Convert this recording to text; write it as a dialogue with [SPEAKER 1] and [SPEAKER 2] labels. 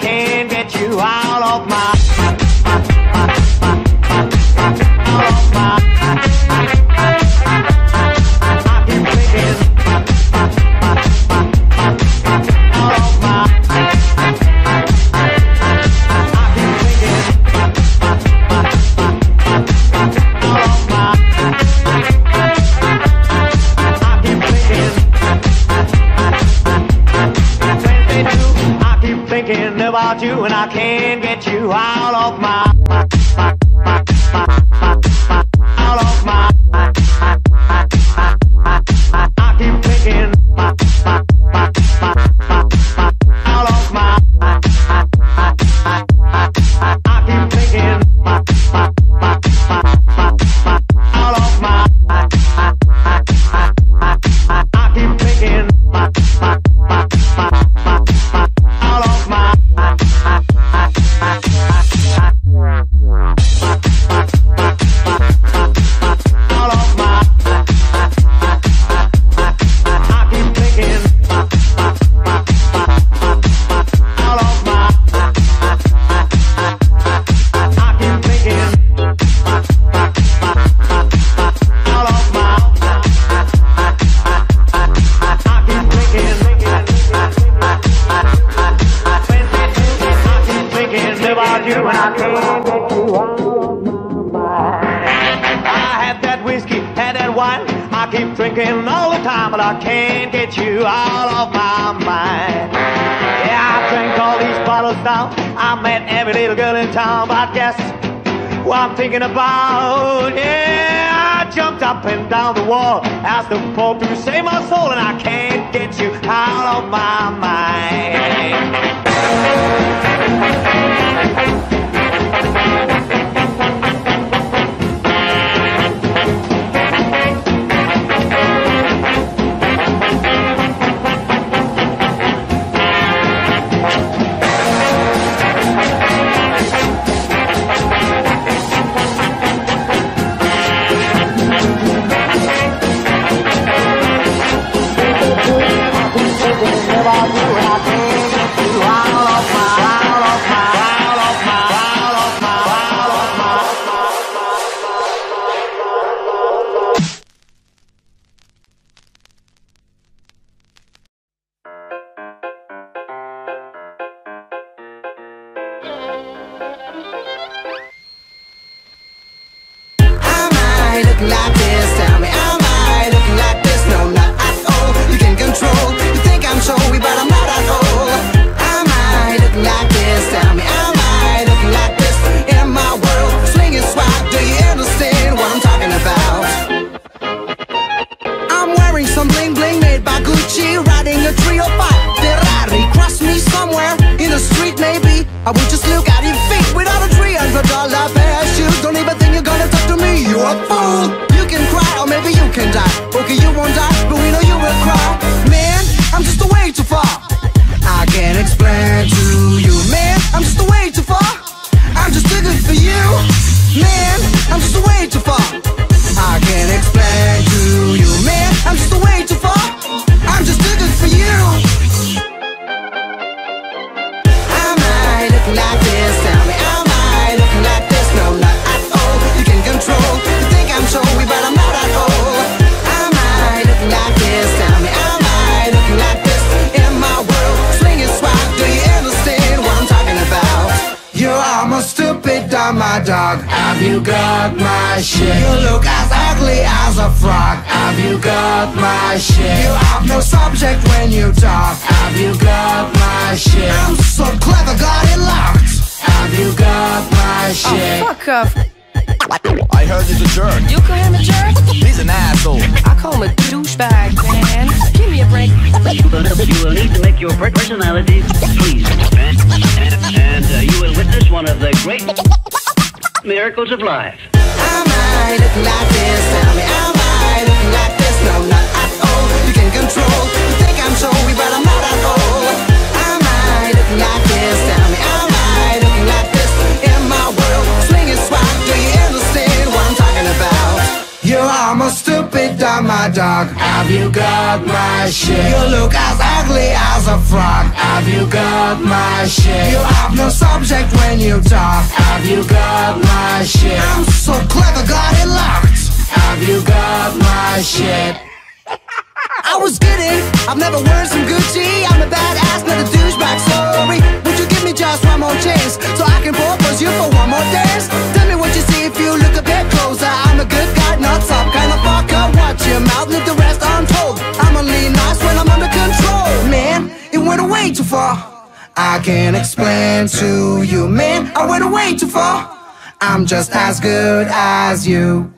[SPEAKER 1] can't you and I can't get you out of my mind. I had that whiskey, had that wine. I keep drinking all the time, but I can't get you out of my mind. Yeah, I drank all these bottles down. I met every little girl in town, but guess what I'm thinking about? Yeah, I jumped up and down the wall, asked the Pope to save my soul, and I can't get you out of my mind.
[SPEAKER 2] Looking like this? Tell me, am I looking like this? No, not at all. You can control. You think I'm showy, but I'm not at all. Am I looking like this? Tell me, am I looking like this? In my world, swinging swag. Do you understand what I'm talking about? I'm wearing some bling bling made by Gucci, riding a 305 Ferrari. Cross me somewhere in the street, maybe. I would just look at your feet without a $300 pair of shoes. Don't even think you're gonna talk to me. You're a You can cry, or maybe you can die. Okay, you won't die, but we know you will cry. Man, I'm just way too far. I can't explain to you, man. I'm just way too far. I'm just too good for you, man. I'm just way too far. I can't explain to you, man. I'm just way too far. I'm just too good for you. I looking like this? Dog. Have you got my shit? You look as ugly as a frog. Have you got my shit? You have no subject when you talk. Have you got my shit? I'm so clever, got it locked. Have you got my oh, shit?
[SPEAKER 3] Fuck off.
[SPEAKER 4] I heard he's a jerk.
[SPEAKER 3] You call him a jerk?
[SPEAKER 4] He's an asshole.
[SPEAKER 3] I call him a douchebag, man. Give me a break.
[SPEAKER 5] You will, you will need to make your personality please. Miracles of life.
[SPEAKER 2] I like this? Tell me, I like this? No, not at all. You can control. Dog? Have you got my shit? You look as ugly as a frog. Have you got my shit? You have no subject when you talk. Have you got my shit? I'm so clever, got it locked. Have you got my shit? I was kidding, I've never worn some Gucci I'm a badass, not a douchebag, sorry Would you give me just one more chance way too far. I can't explain to you, man. I went way too far. I'm just as good as you